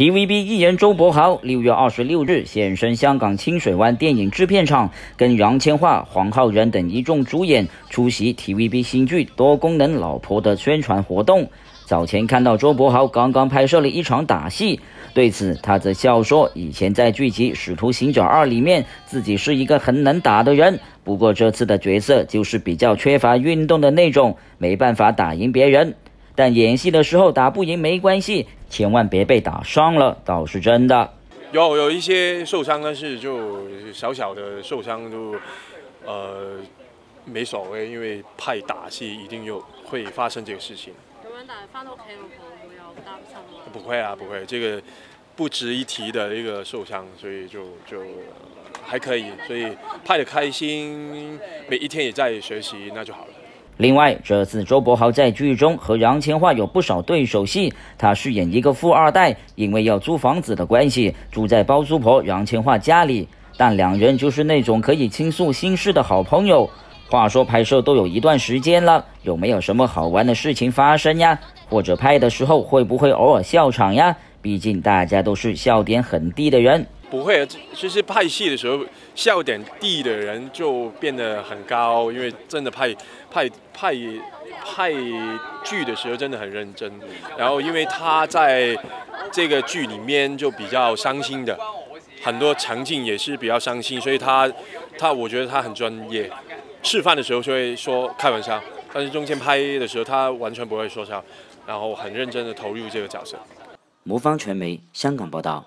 TVB 艺人周柏豪六月二十六日现身香港清水湾电影制片厂，跟杨千嬅、黄浩然等一众主演出席 TVB 新剧《多功能老婆》的宣传活动。早前看到周柏豪刚刚拍摄了一场打戏，对此他则笑说：“以前在剧集《使徒行者二》里面，自己是一个很能打的人，不过这次的角色就是比较缺乏运动的那种，没办法打赢别人。但演戏的时候打不赢没关系。”千万别被打伤了，倒是真的。有有一些受伤，但是就小小的受伤就呃没所谓，因为拍打戏一定有会发生这个事情。咁样，但系翻到屋企老婆会有担心吗？不会啊，不会，这个不值一提的一个受伤，所以就就还可以，所以拍的开心，每一天也在学习，那就好了。另外，这次周柏豪在剧中和杨千嬅有不少对手戏。他饰演一个富二代，因为要租房子的关系，住在包租婆杨千嬅家里。但两人就是那种可以倾诉心事的好朋友。话说拍摄都有一段时间了，有没有什么好玩的事情发生呀？或者拍的时候会不会偶尔笑场呀？毕竟大家都是笑点很低的人。不会啊，其实拍戏的时候笑点低的人就变得很高，因为真的拍拍拍拍剧的时候真的很认真。然后因为他在这个剧里面就比较伤心的，很多场景也是比较伤心，所以他他我觉得他很专业。吃饭的时候就会说开玩笑，但是中间拍的时候他完全不会说笑，然后很认真的投入这个角色。魔方传媒香港报道。